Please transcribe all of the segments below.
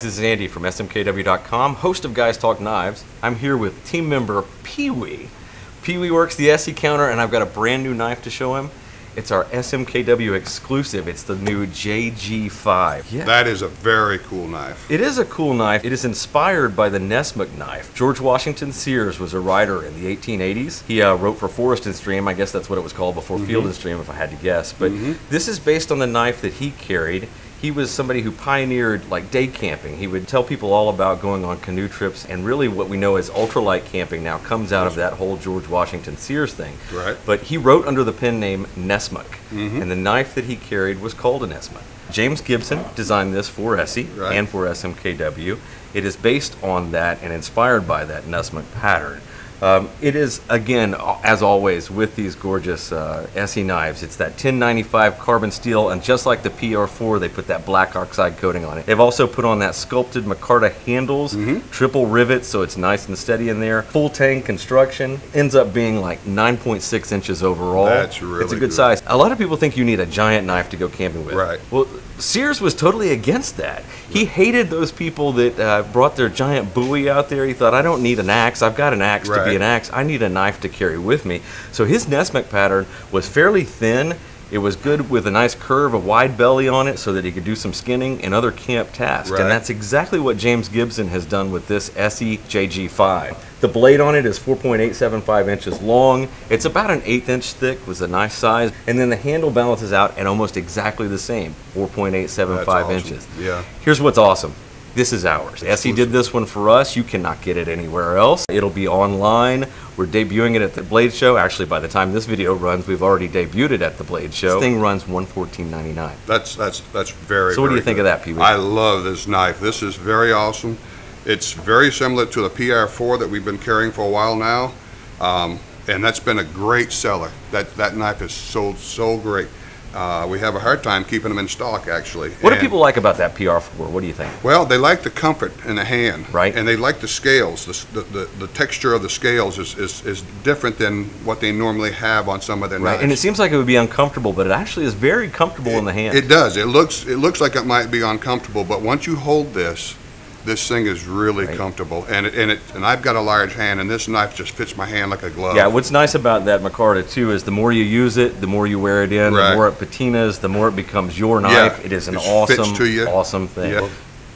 This is Andy from SMKW.com, host of Guys Talk Knives. I'm here with team member Pee Wee. Pee Wee works the ESEE counter, and I've got a brand new knife to show him. It's our SMKW exclusive. It's the new JG5. Yeah. That is a very cool knife. It is a cool knife. It is inspired by the Nessmuk knife. George Washington Sears was a writer in the 1880s. He uh, wrote for Forest and Stream. I guess that's what it was called before Field and Stream, if I had to guess. But this is based on the knife that he carried. He was somebody who pioneered like day camping. He would tell people all about going on canoe trips, and really what we know as ultralight camping now comes out of that whole George Washington Sears thing. Right. But he wrote under the pen name Nessmuk, mm-hmm. and the knife that he carried was called a Nessmuk. James Gibson designed this for ESEE Right. and for SMKW. It is based on that and inspired by that Nessmuk pattern. Um, it is, again, as always, with these gorgeous uh, ESEE knives, it's that 1095 carbon steel, and just like the PR4, they put that black oxide coating on it. They've also put on that sculpted micarta handles, triple rivets, so it's nice and steady in there. Full tang construction, ends up being like 9.6 inches overall. That's really It's a good good. size. A lot of people think you need a giant knife to go camping with. Right. Well, Sears was totally against that. He hated those people that uh, brought their giant Bowie out there. He thought, I don't need an axe. I've got an axe to be an axe. I need a knife to carry with me. So his Nessmuk pattern was fairly thin. It was good with a nice curve, a wide belly on it, so that he could do some skinning and other camp tasks. Right. And that's exactly what James Gibson has done with this ESEE JG5. The blade on it is 4.875 inches long. It's about an eighth inch thick, was a nice size. And then the handle balances out at almost exactly the same, 4.875 awesome. inches. Yeah. Here's what's awesome. This is ours. ESEE did this one for us. You cannot get it anywhere else. It'll be online. We're debuting it at the Blade Show. Actually, by the time this video runs, we've already debuted it at the Blade Show. This thing runs 114.99. That's that's that's very. So what do you think good. of that, Pee I love this knife. This is very awesome. It's very similar to the PR4 that we've been carrying for a while now, um, and that's been a great seller. That that knife is sold so great. Uh, we have a hard time keeping them in stock, actually. What do people like about that PR4? What do you think? Well, they like the comfort in the hand, Right. And they like the scales. The, the, the, the texture of the scales is, is, is different than what they normally have on some of their Right. knives. And it seems like it would be uncomfortable, but it actually is very comfortable in the hand. It does. It looks it looks like it might be uncomfortable, but once you hold this, this thing is really Right. comfortable. And it, and it and I've got a large hand, and this knife just fits my hand like a glove. Yeah, what's nice about that Micarta too is the more you use it, the more you wear it in, the more it patinas, the more it becomes your Yeah, knife. It is an awesome, to you. awesome thing. Yeah.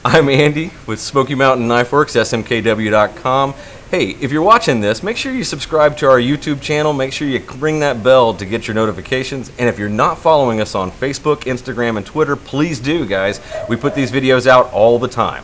I'm Andy with Smoky Mountain Knife Works, smkw.com. Hey, if you're watching this, make sure you subscribe to our YouTube channel. Make sure you ring that bell to get your notifications. And if you're not following us on Facebook, Instagram, and Twitter, please do, guys. We put these videos out all the time.